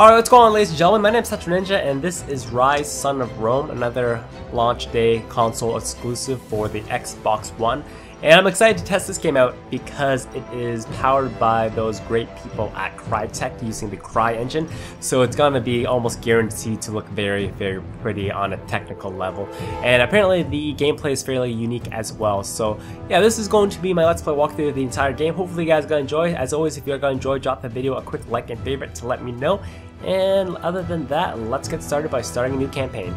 Alright, what's going on ladies and gentlemen, my name is Tetra Ninja and this is Ryse Son of Rome, another launch day console exclusive for the Xbox One. And I'm excited to test this game out because it is powered by those great people at Crytek using the CryEngine. So it's going to be almost guaranteed to look very, very pretty on a technical level. And apparently the gameplay is fairly unique as well. So yeah, this is going to be my Let's Play walkthrough of the entire game. Hopefully you guys are to enjoy. As always, if you're going to enjoy, drop the video a quick like and favorite to let me know. And other than that, let's get started by starting a new campaign.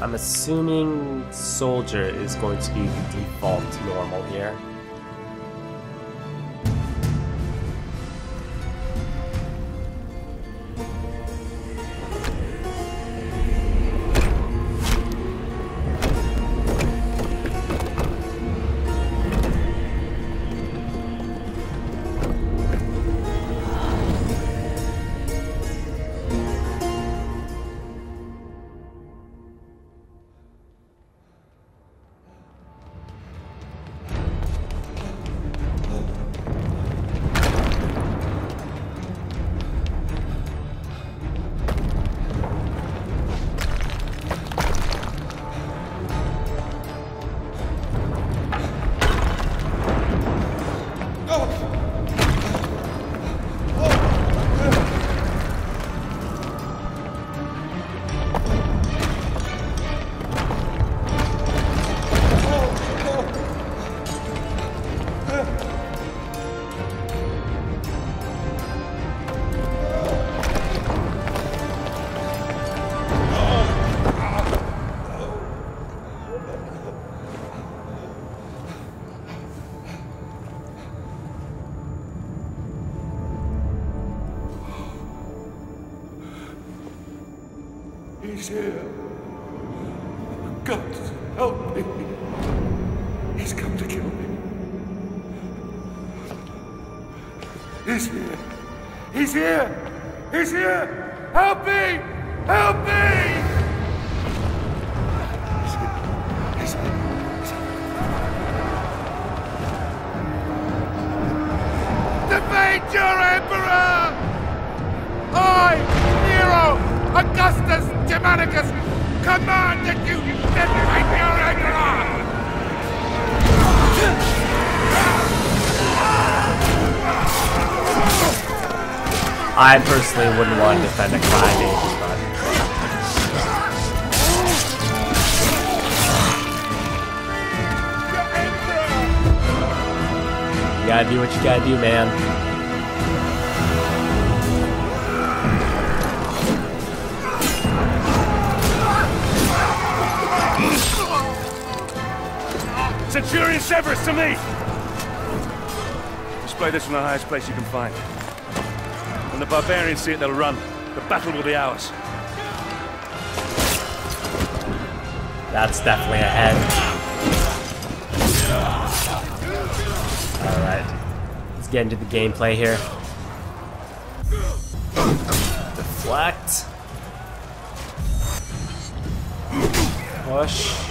I'm assuming soldier is going to be the default normal here. Here. He's here. Help me. I personally wouldn't want to defend a crybaby, but you gotta do what you gotta do, man. Centurion Severus to me! Display this from the highest place you can find. When the barbarians see it, they'll run. The battle will be ours. That's definitely ahead. Alright. Let's get into the gameplay here. Deflect. Push.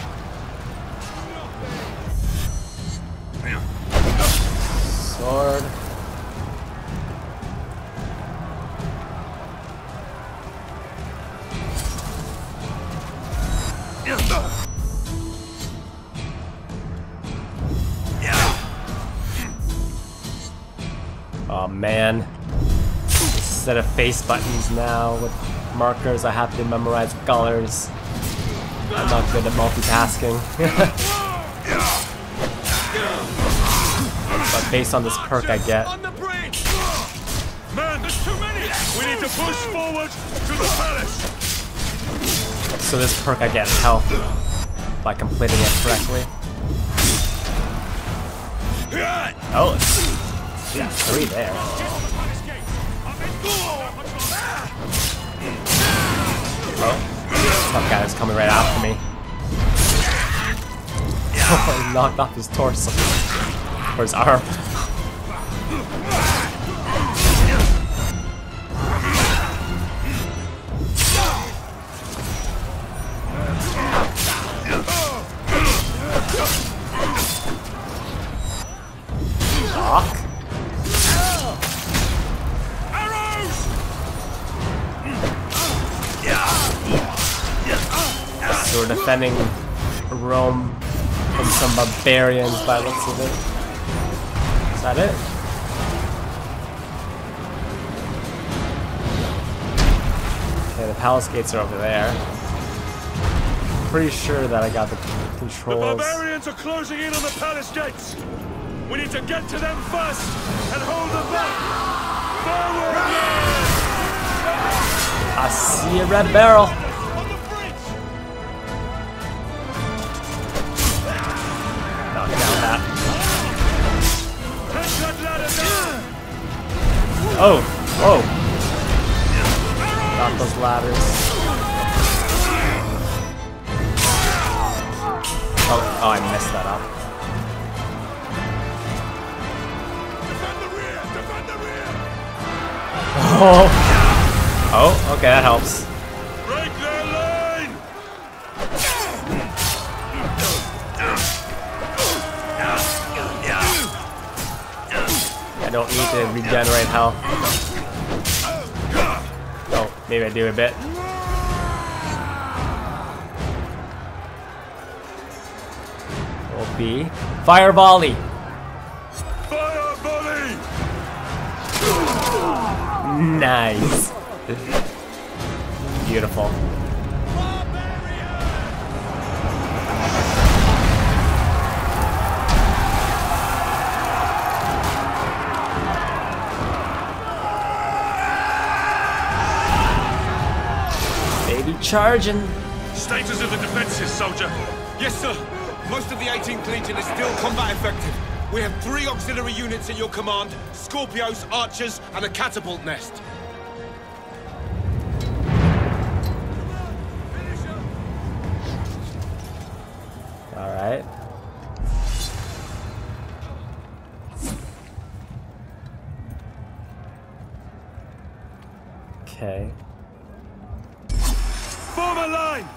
Face buttons now with markers, I have to memorize colors. I'm not good at multitasking. but based on this perk I get, On the bridge! Man, there's too many! We need to push forward to the palace! so this perk I get health by completing it correctly. Oh, it's, yeah, three there. Coming right after me. Oh, he knocked off his torso. Or his arm. Defending Rome from some barbarians by the looks of it. Is that it? Okay, the palace gates are over there. Pretty sure that I got the controls. The barbarians are closing in on the palace gates. We need to get to them first and hold them back. Forward! I see a red barrel. Oh, oh. Got those ladders. Oh, oh, I messed that up. Defend the rear! Defend the rear! Oh, oh, okay, that helps. Don't need to regenerate health. Oh, maybe I do a bit. Will fire volley. Fire volley! Nice. Beautiful. Charging. Status of the defenses, soldier. Yes, sir. Most of the 18th Legion is still combat effective. We have three auxiliary units at your command, Scorpios, Archers, and a catapult nest. All right. Okay. Form a line!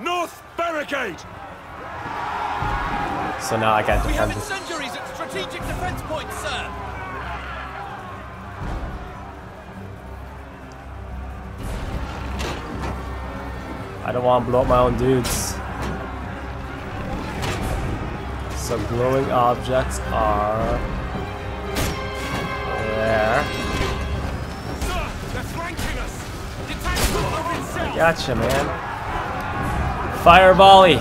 North barricade! So now I got We have defensive. incendiaries at strategic defense points, sir. I don't want to blow up my own dudes. So glowing objects are there. Gotcha, man. Fire volley.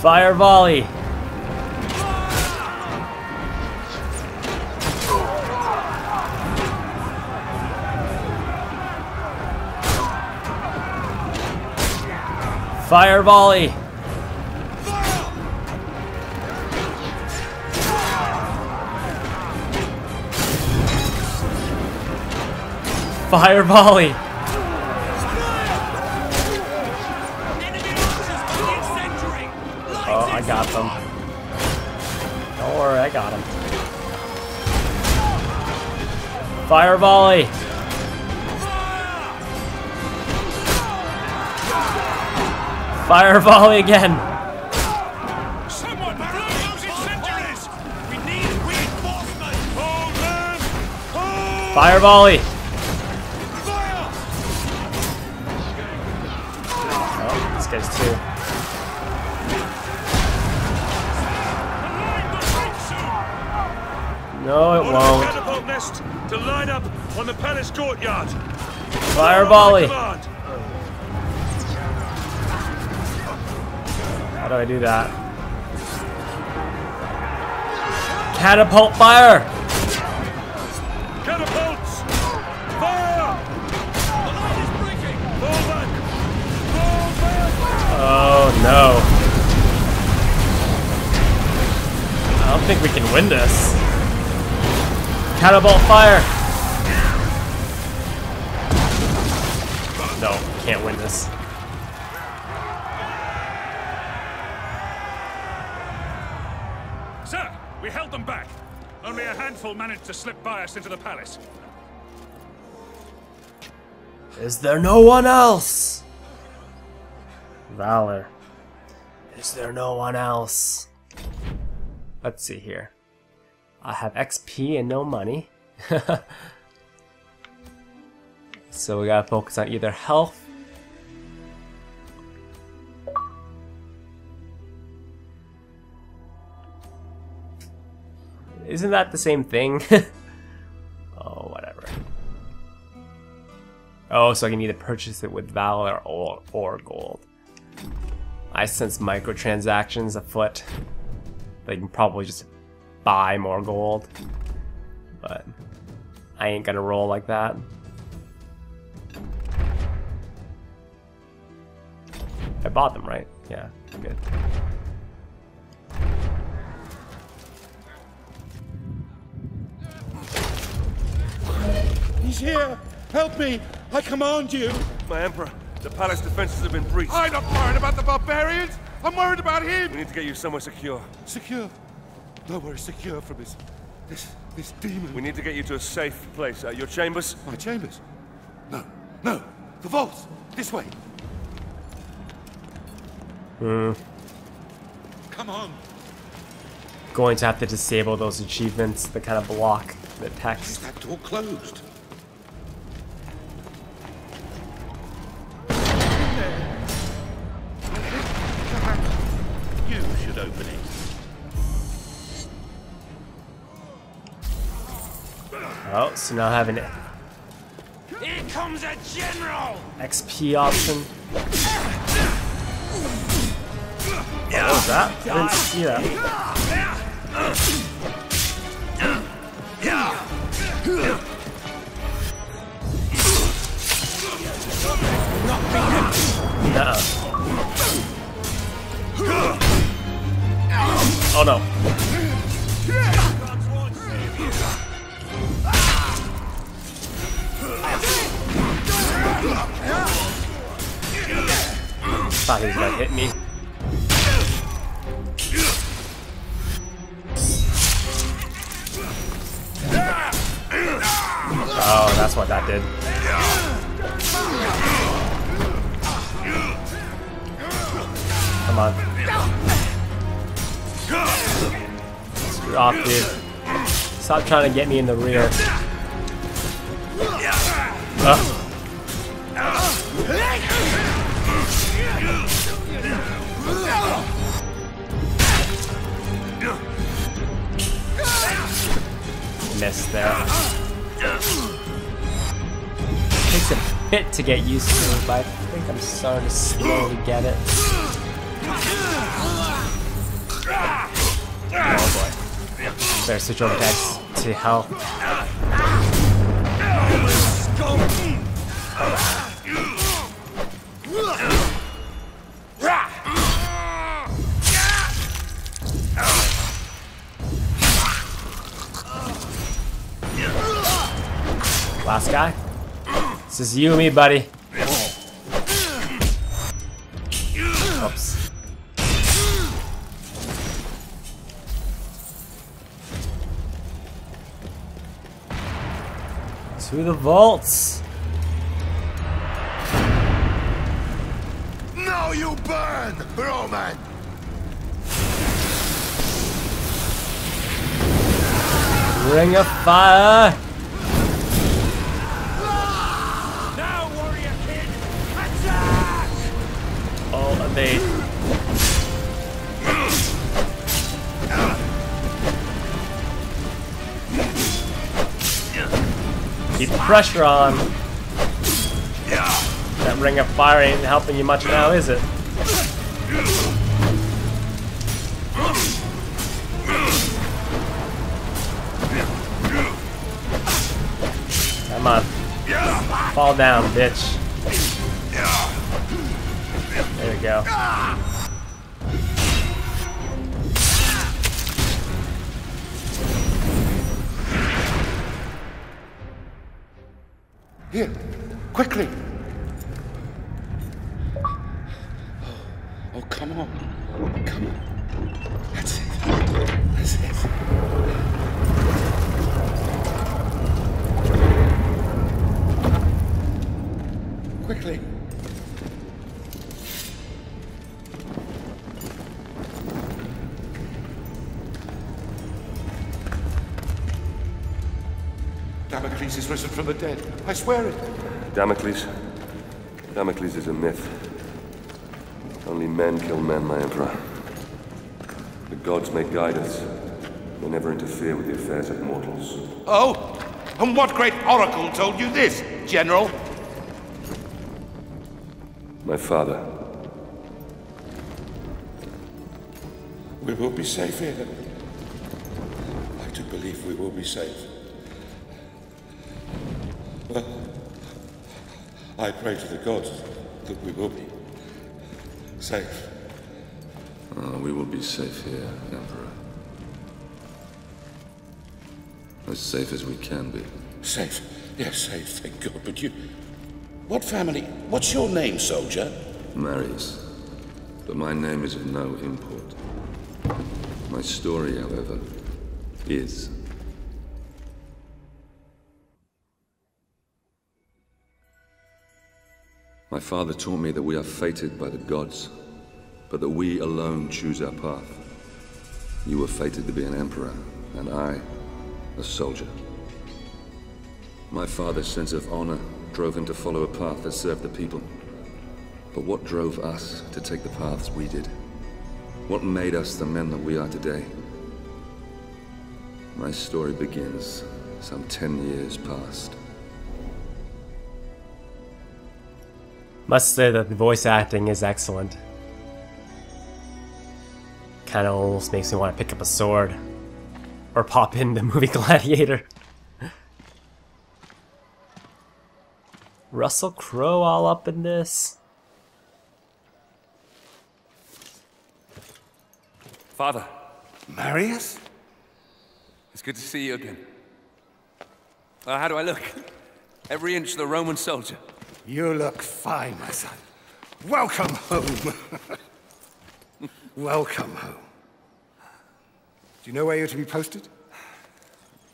Fire volley. Fire volley. Fire volley. Enemy archers on the incendiary. Oh, I got them. Don't worry, I got them. Fire volley. Fire volley again. Someone blow No, it won't. catapult nest to line up on the palace courtyard. Fire volley. How do I do that? Catapult fire. Catapults! Fire! The line is breaking. Fall back! Fall back! Oh no. I don't think we can win this. Catapult fire! No, can't win this. Sir, we held them back. Only a handful managed to slip by us into the palace. Is there no one else? Valor. Is there no one else? Let's see here. I have XP and no money. so we gotta focus on either health. Isn't that the same thing? oh, whatever. Oh, so I can either purchase it with Valor or, or gold. I sense microtransactions afoot. They can probably just buy more gold. But I ain't gonna roll like that. I bought them, right? Yeah, good. He's here! Help me! I command you! My Emperor, the palace defenses have been breached. I'm not worried about the barbarians! I'm worried about him! We need to get you somewhere secure. Secure. Nowhere is secure from this... this... this demon. We need to get you to a safe place. Uh, your chambers? My chambers? No. No! The vaults! This way! Hmm. Come on! Going to have to disable those achievements that kind of block the Is text. that door closed? So now I have an Here comes a general! XP option. What was that? I didn't see that. Trying to get me in the rear. Ugh. Missed there. Takes a bit to get used to, but I think I'm starting to slowly get it. Oh boy. Better switch over text to health. Last guy. This is you me, buddy. To the vaults. Now you burn, Roman! Ring of fire. Now, warrior kid! Attack! All evade. Keep the pressure on. That ring of fire ain't helping you much now, is it? Come on. Fall down, bitch. There we go. Here, quickly! Oh, oh, come on. Come on. That's it. That's it. Quickly. Damocles is risen from the dead. I swear it. Damocles? Damocles is a myth. Only men kill men, my Emperor. The gods may guide us. They never interfere with the affairs of mortals. Oh? And what great oracle told you this, General? My father. We will be safe here. I do believe we will be safe. I pray to the gods that we will be safe. Oh, we will be safe here, Emperor. As safe as we can be. Safe? Yes, safe, thank God. But you. What family? What's your name, soldier? Marius. But my name is of no import. My story, however, is. My father taught me that we are fated by the gods, but that we alone choose our path. You were fated to be an emperor, and I, a soldier. My father's sense of honor drove him to follow a path that served the people. But what drove us to take the paths we did? What made us the men that we are today? My story begins some ten years past. Must say that the voice acting is excellent. Kind of almost makes me want to pick up a sword. Or pop in the movie Gladiator. Russell Crowe all up in this. Father, Marius? it's good to see you again. Uh, how do I look? Every inch the Roman soldier. You look fine, my son. Welcome home. Welcome home. Do you know where you're to be posted?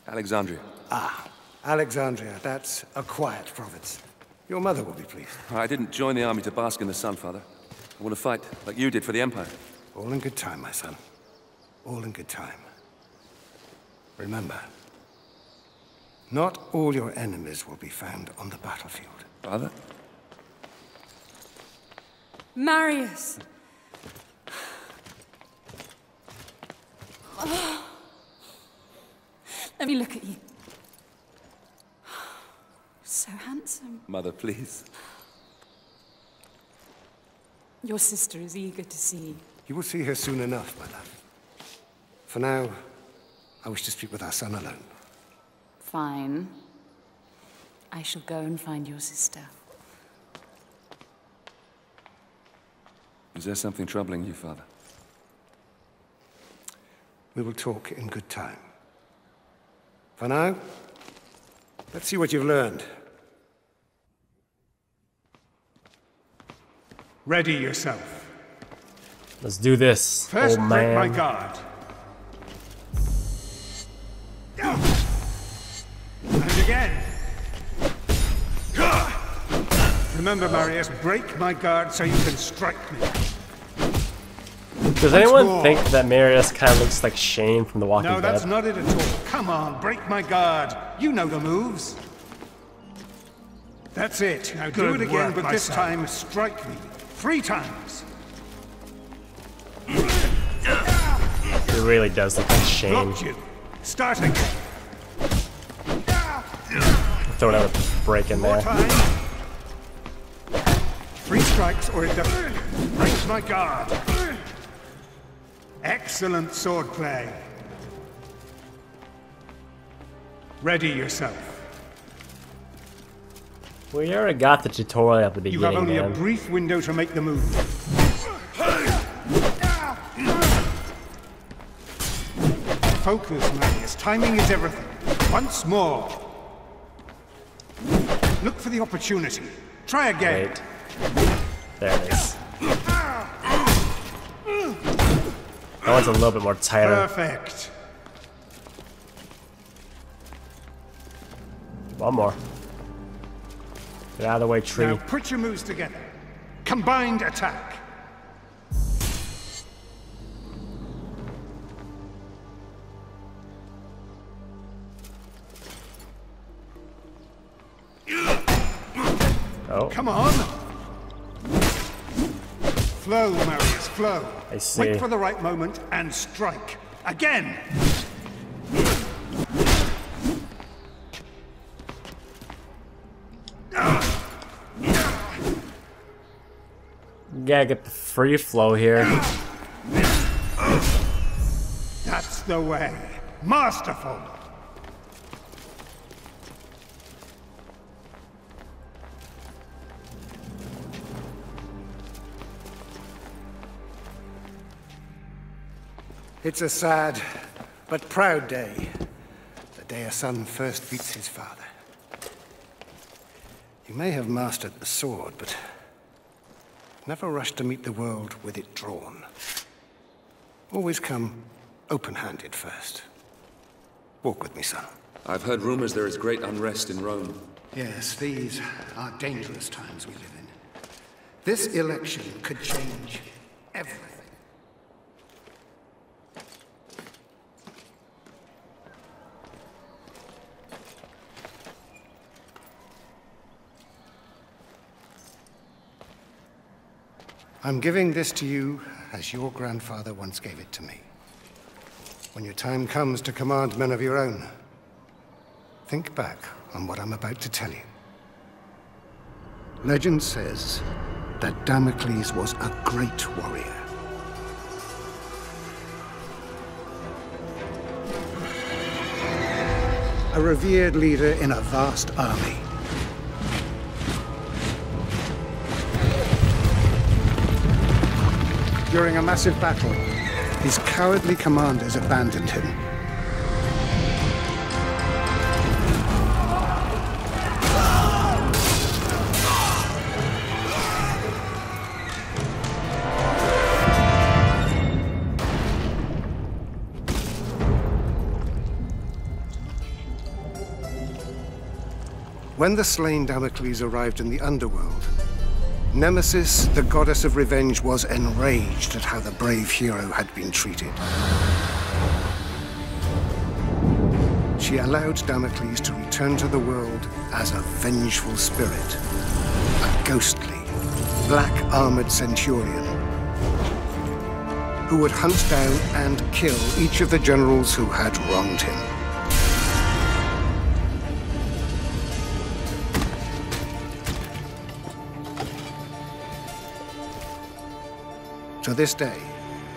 Alexandria. Ah, Alexandria, that's a quiet province. Your mother will be pleased. I didn't join the army to bask in the sun, Father. I want to fight, like you did for the Empire. All in good time, my son. All in good time. Remember, not all your enemies will be found on the battlefield. Father? Marius! Let me look at you. So handsome. Mother, please. Your sister is eager to see you. You will see her soon enough, my love. For now, I wish to speak with our son alone. Fine. I shall go and find your sister. Is there something troubling you, Father? We will talk in good time. For now, let's see what you've learned. Ready yourself. Let's do this, First, old break man. my guard. Remember, Marius, break my guard so you can strike me. Does anyone more. think that Marius kind of looks like Shane from The Walking Dead? No, Dead? that's not it at all. Come on, break my guard. You know the moves. That's it. Now do it again, work, but this son. time strike me. Three times. It really does look like Shane. Blocked you. Start again. Throw another break in More there. Strikes or it doesn't. Break my guard. Excellent swordplay. Ready yourself. We already got the tutorial at the beginning. You have only a brief window to make the move. Focus, Marius. Timing is everything. Once more. Look for the opportunity. Try again. Wait. There it is. That one's a little bit more tighter. Perfect. One more. Get out of the way, tree. Now put your moves together. Combined attack. Oh. Come on! Flow, Marius, flow. I see. Wait for the right moment and strike. Again! Gotta get the free flow here. That's the way. Masterful! It's a sad but proud day. The day a son first beats his father. You may have mastered the sword, but never rush to meet the world with it drawn. Always come open-handed first. Walk with me, son. I've heard rumors there is great unrest in Rome. Yes, these are dangerous times we live in. This election could change everything. I'm giving this to you as your grandfather once gave it to me. When your time comes to command men of your own, think back on what I'm about to tell you. Legend says that Damocles was a great warrior. A revered leader in a vast army. During a massive battle, his cowardly commanders abandoned him. When the slain Damocles arrived in the underworld, Nemesis, the goddess of revenge, was enraged at how the brave hero had been treated. She allowed Damocles to return to the world as a vengeful spirit, a ghostly, black-armored centurion who would hunt down and kill each of the generals who had wronged him. To this day,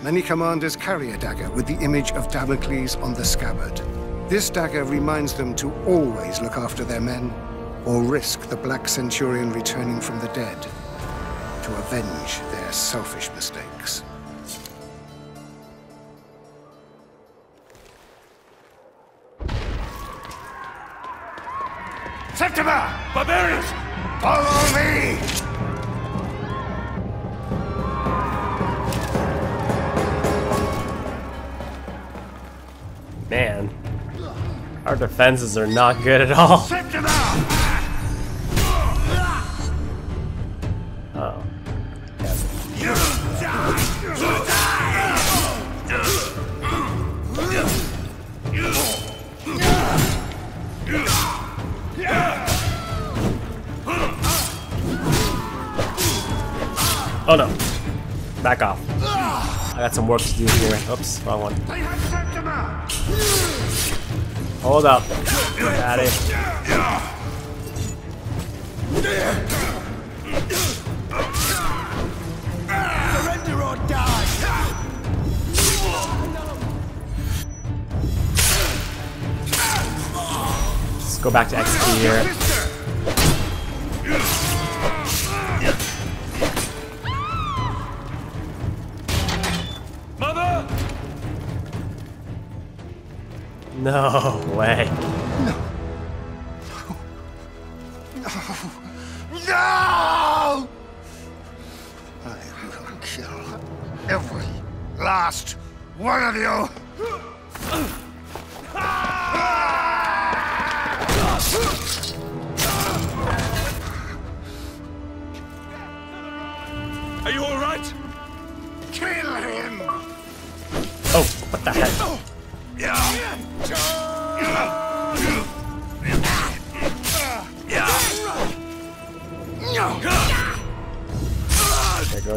many commanders carry a dagger with the image of Damocles on the scabbard. This dagger reminds them to always look after their men, or risk the Black Centurion returning from the dead to avenge their selfish mistakes. Septima! Barbarians! Our defenses are not good at all. Oh. Oh no. Back off. I got some work to do here. Oops, wrong one. They have Septima! Hold up. Got it. Surrender or die! Let's go back to XP here. No way. No! No! I will kill every last one of you!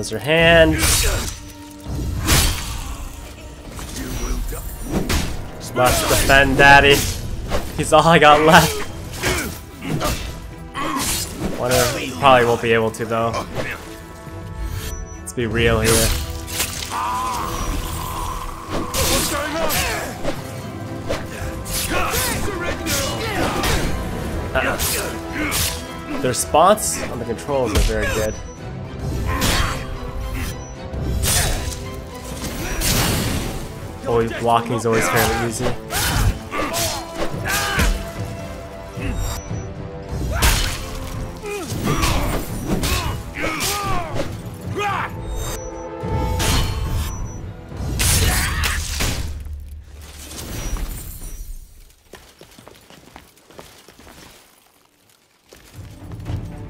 There goes your hand. Must defend daddy. He's all I got left. Wonder, probably won't be able to though. Let's be real here. What's going on? The response on the controls are very good. Always blocking is always fairly easy.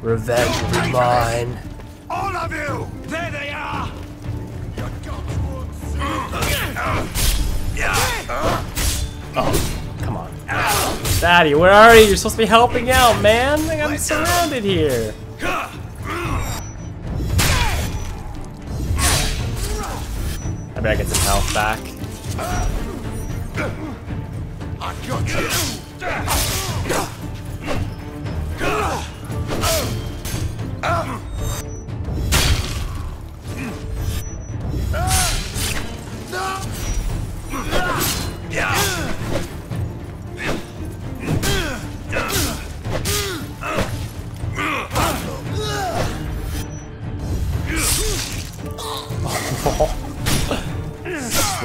Revenge will be mine. Daddy, where are you? You're supposed to be helping out, man! I'm surrounded here. I better get some health back.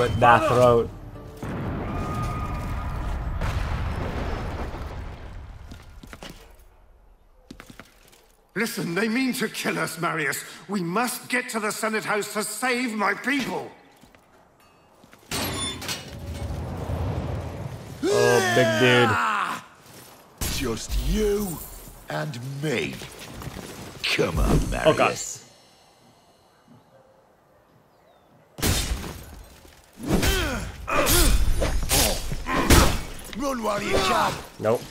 Slit that throat. Listen, they mean to kill us, Marius. We must get to the Senate House to save my people. Oh, big dude. Just you and me. Come on, Marius. Oh god. Run while you can. Nope.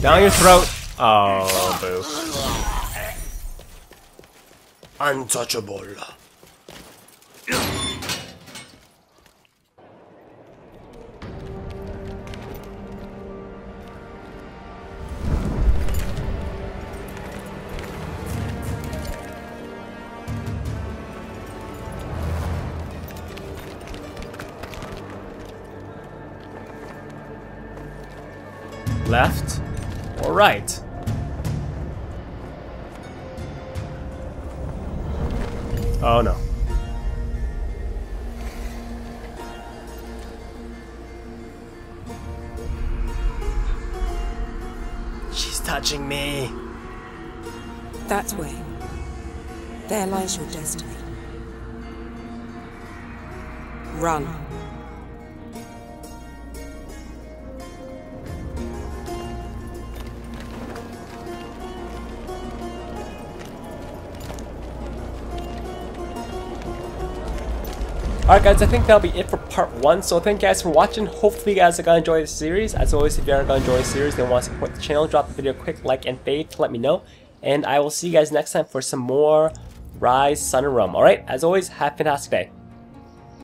Down your throat. Oh, boo. Untouchable. Left or right? Oh no. She's touching me. That way. There lies your destiny. Run. Alright guys, I think that'll be it for part 1, so thank you guys for watching. Hopefully you guys are going to enjoy the series. As always, if you are to enjoy the series and want to support the channel, drop the video a quick like and fave to let me know. And I will see you guys next time for some more Ryse, Son, and Rome. Alright, as always, have a fantastic day.